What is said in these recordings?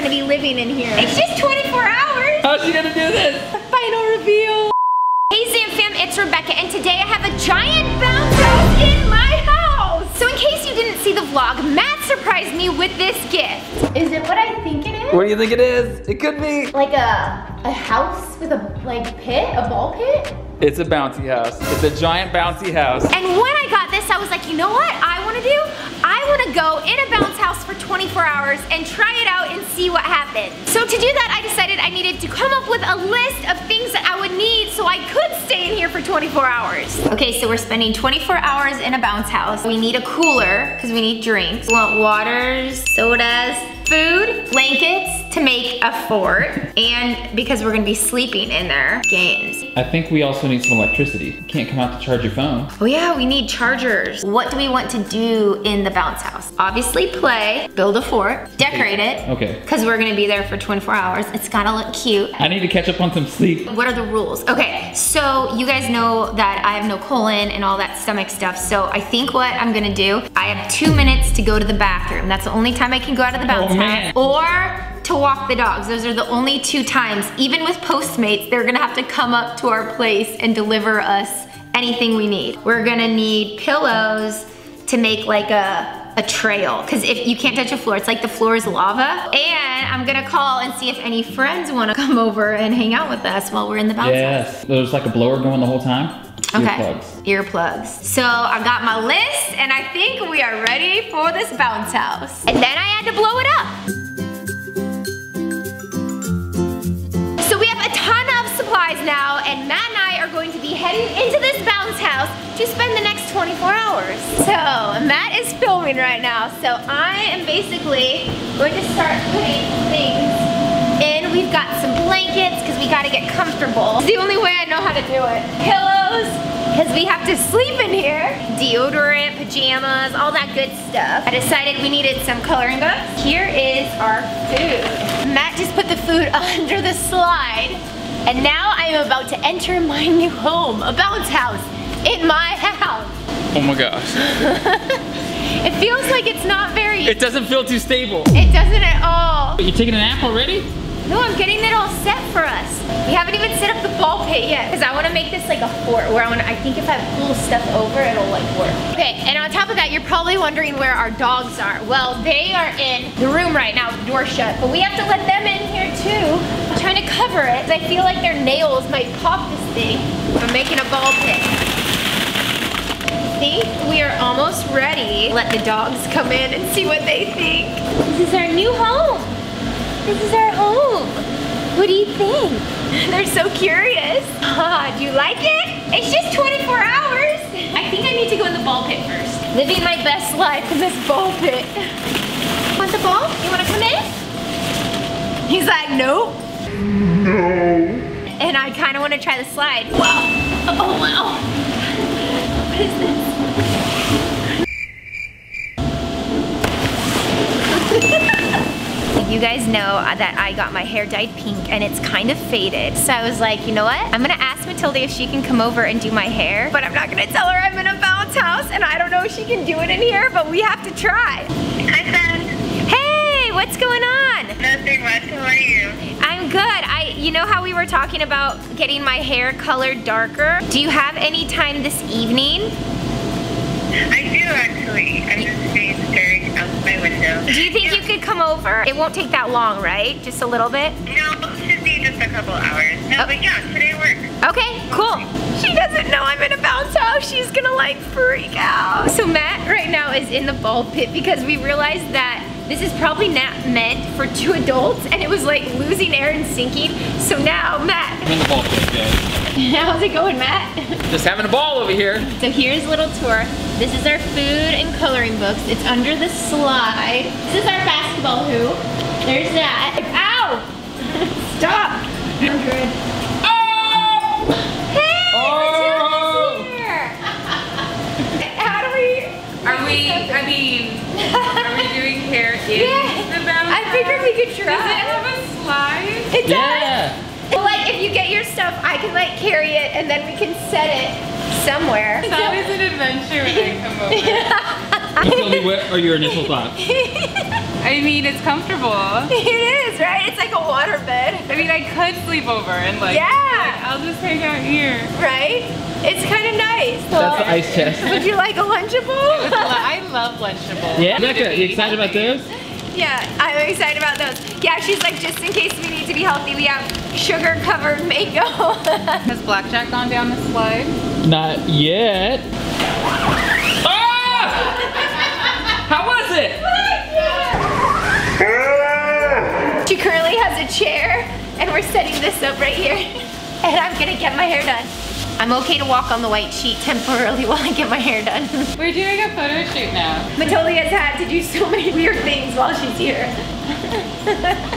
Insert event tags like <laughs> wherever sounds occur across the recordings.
gonna be living in here. It's just 24 hours. How's she gonna do this? The final reveal. Hey Zam fam, it's Rebecca and today I have a giant bounce house in my house. So in case you didn't see the vlog, Matt surprised me with this gift. Is it what I think it is? What do you think it is? It could be. Like a, a house with a like pit, a ball pit? It's a bouncy house. It's a giant bouncy house. And when I got this, I was like, you know what I wanna do? I wanna go in a bounce house for 24 hours and try it out and see what happens. So to do that, I decided I needed to come up with a list of things that I would need so I could stay in here for 24 hours. Okay, so we're spending 24 hours in a bounce house. We need a cooler, because we need drinks. We want waters, sodas, food, blankets to make a fort, and because we're gonna be sleeping in there, games. I think we also need some electricity. You can't come out to charge your phone. Oh yeah, we need chargers. What do we want to do in the bounce house? Obviously play, build a fort, decorate it. Okay. Because we're gonna be there for 24 hours. It's gotta look cute. I need to catch up on some sleep. What are the rules? Okay, so you guys know that I have no colon and all that stomach stuff. So I think what I'm gonna do, I have two minutes to go to the bathroom. That's the only time I can go out of the bounce Oh, man. house. Or to walk the dogs. Those are the only two times. Even with Postmates, they're gonna have to come up to our place and deliver us anything we need. We're gonna need pillows to make like a, a trail. Cause if you can't touch a floor, it's like the floor is lava. And I'm gonna call and see if any friends wanna come over and hang out with us while we're in the bounce house. Yes. There's like a blower going the whole time. Okay. Earplugs. Earplugs. So I got my list and I think we are ready for this bounce house. And then I had to blow it up. Heading into this bounce house to spend the next 24 hours. So Matt is filming right now. So I am basically going to start putting things in. We've got some blankets because we got to get comfortable. It's the only way I know how to do it. Pillows, because we have to sleep in here. Deodorant, pajamas, all that good stuff. I decided we needed some coloring books. Here is our food. Matt just put the food <laughs> under the slide. And now I am about to enter my new home, a bounce house, in my house. Oh my gosh. <laughs> It feels like it's not very, It doesn't feel too stable. it doesn't at all. You're taking a nap already? No, I'm getting it all set for us. We haven't even set up the ball pit yet because I want to make this like a fort where I want I think if I pull stuff over, it'll like work. Okay, and on top of that, you're probably wondering where our dogs are. Well, they are in the room right now, the door shut, but we have to let them in here too. Trying to cover it I feel like their nails might pop this thing. I'm making a ball pit. Think we are almost ready. Let the dogs come in and see what they think. This is our new home. This is our home. What do you think? <laughs> They're so curious. Ah, do you like it? It's just 24 hours. I think I need to go in the ball pit first. Living my best life in this ball pit. <laughs> Want the ball? You want to come in? He's like, nope. No. And I kind of want to try the slide. Wow. Oh, wow. What is this? <laughs> You guys know that I got my hair dyed pink and it's kind of faded. So I was like, you know what? I'm gonna ask Matilda if she can come over and do my hair, but I'm not gonna tell her I'm in a bounce house and I don't know if she can do it in here, but we have to try. Hi, Sam. Hey, what's going on? Nothing much. How are you? I'm good. I, you know how we were talking about getting my hair colored darker? Do you have any time this evening? I do actually. I'm just staying staring out my window. Do you think yeah. you could come over? It won't take that long, right? Just a little bit? No, it should be just a couple hours. No, Oh. but yeah, today works. Okay, cool. She doesn't know I'm in a bounce house. She's gonna like freak out. So Matt right now is in the ball pit because we realized that this is probably not meant for two adults and it was like losing air and sinking. So now, Matt, I'm ball pit, <laughs> how's it going, Matt? <laughs> Just having a ball over here. So here's a little tour. This is our food and coloring books. It's under the slide. This is our basketball hoop. There's that. Ow! <laughs> Stop! 100. We, I mean, are we <laughs> doing hair in Yeah. the bounce I figured we could try. Does it try. have a slide? It does. Yeah. Well, like if you get your stuff, I can like carry it and then we can set it somewhere. It's always an adventure when I come <laughs> over. You tell me what are your initial thoughts? I mean, it's comfortable. <laughs> it is. Right? It's like a waterbed. I mean, I could sleep over and like, Yeah. like, I'll just hang out here. Right? It's kind of nice. That's the ice chest. Would you like a Lunchable? <laughs> I love Lunchable. Yeah, Becca, you excited about those? yeah, I'm excited about those. Yeah, she's like, just in case we need to be healthy, we have sugar-covered mango. <laughs> Has Blackjack gone down the slide? Not yet. Ah! How was it? she currently has a chair, and we're setting this up right here. <laughs> And I'm gonna get my hair done. I'm okay to walk on the white sheet temporarily <laughs> while I get my hair done. <laughs> We're doing a photo shoot now. Matilda has had to do so many weird things while she's here.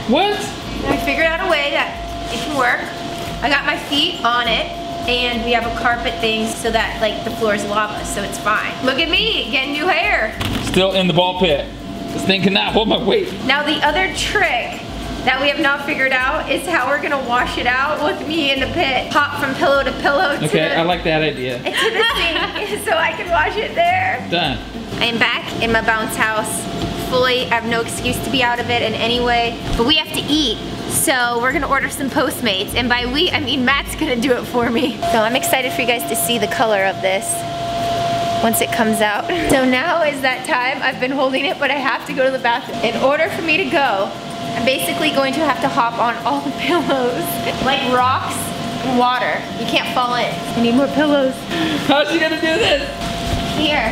What? I figured out a way that it can work. I got my feet on it and we have a carpet thing so that like the floor is lava, so it's fine. Look at me, getting new hair. Still in the ball pit. This thing cannot hold my weight. Now the other trick that we have not figured out is how we're gonna wash it out with me in the pit. Hop from pillow to pillow to, Okay, the, I like that idea. <laughs> to the sink <laughs> so I can wash it there. Done. I am back in my bounce house fully. I have no excuse to be out of it in any way, but we have to eat. So we're gonna order some Postmates, and by we, I mean Matt's gonna do it for me. So I'm excited for you guys to see the color of this once it comes out. <laughs> So now is that time. I've been holding it, but I have to go to the bathroom. In order for me to go, I'm basically going to have to hop on all the <laughs> pillows, like rocks and water. You can't fall in. I need more pillows. How's she gonna do this? Here.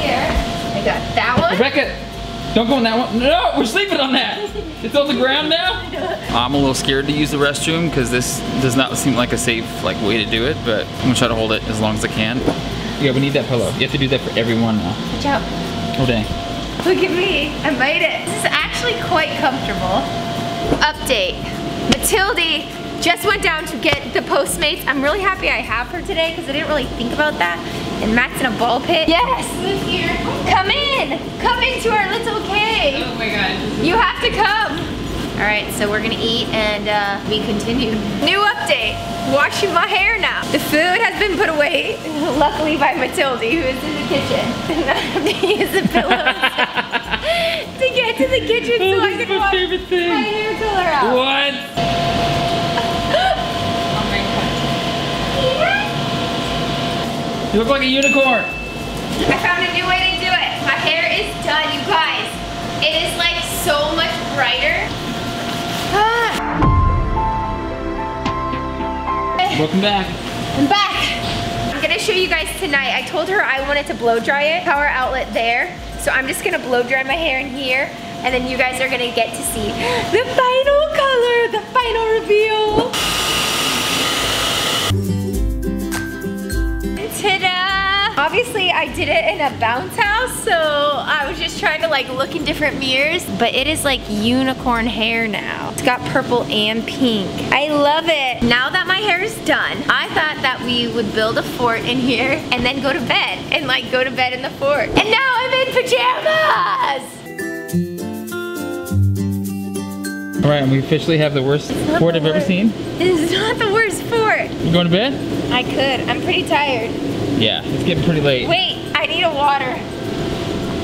Here. I got that one. Rebecca, don't go on that one. No, we're sleeping on that. It's on the ground now. I'm a little scared to use the restroom because this does not seem like a safe like way to do it, but I'm gonna try to hold it as long as I can. Yeah, we need that pillow. You have to do that for everyone now. Watch out. Oh dang. Look at me. I made it. This is actually quite comfortable. Update. Matilde just went down to get the Postmates. I'm really happy I have her today because I didn't really think about that. And Matt's in a ball pit. Yes. here. Come in. Come into our little cave. Oh my god. You have to come. All right, so we're gonna eat and uh, we continue. New update, washing my hair now. The food has been put away, <laughs> luckily by Matilde, who is in the kitchen. <laughs> And I have to use the pillows <laughs> to get to the kitchen so I can wash favorite thing. my hair color out. What? Oh. You look like a unicorn. I found a new way to do it. My hair is done, you guys. It is like so much brighter. Welcome back. I'm back. I'm gonna show you guys tonight. I told her I wanted to blow dry it, power outlet there. So I'm just gonna blow dry my hair in here and then you guys are gonna get to see the final color, the final reveal. Obviously I did it in a bounce house, so I was just trying to like look in different mirrors, but it is like unicorn hair now. It's got purple and pink. I love it. Now that my hair is done, I thought that we would build a fort in here and then go to bed and like go to bed in the fort. And now I'm in pajamas! All right, and we officially have the worst fort I've ever seen. This is not the worst fort. You going to bed? I could, I'm pretty tired. Yeah, it's getting pretty late. Wait, I need a water.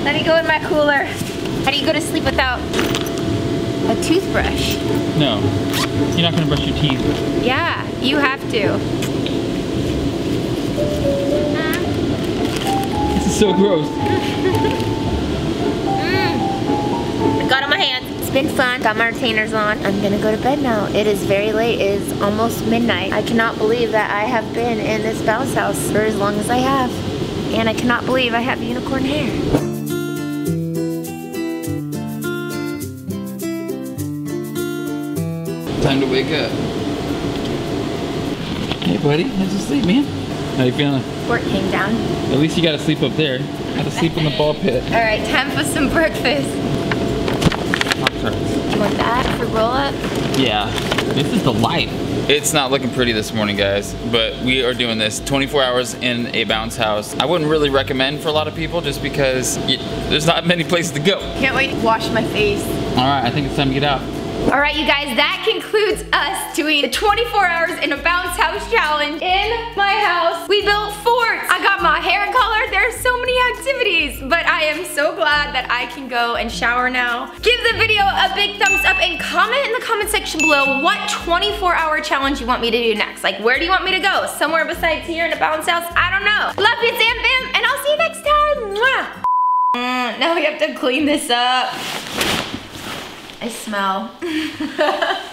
Let me go in my cooler. How do you go to sleep without a toothbrush? No, you're not gonna brush your teeth. Yeah, you have to. This is so gross. <laughs> been fun. Got my retainers on. I'm gonna go to bed now. It is very late. It is almost midnight. I cannot believe that I have been in this bounce house for as long as I have. And I cannot believe I have unicorn hair. Time to wake up. Hey, buddy, how's your sleep, man? How you feeling? Fort came down. At least you got to sleep up there. Got to sleep in the ball pit. <laughs> All right, time for some breakfast. Pop-Tarts. You want that for roll up? Yeah, this is the life. It's not looking pretty this morning, guys, but we are doing this 24 hours in a bounce house. I wouldn't really recommend for a lot of people just because you, there's not <laughs> many places to go. Can't wait to wash my face. All right, I think it's time to get out. All right, you guys, that concludes us doing the 24 hours in a bounce house challenge in my house. We built forts. I got my hair colored. There are so many activities, but I am so glad that I can go and shower now. Give the video a big thumbs up and comment in the comment section below what 24 hour challenge you want me to do next. Like, where do you want me to go? Somewhere besides here in a bounce house? I don't know. Love you, ZamFam, and I'll see you next time. Mwah. Mm, now we have to clean this up. I smell. <laughs>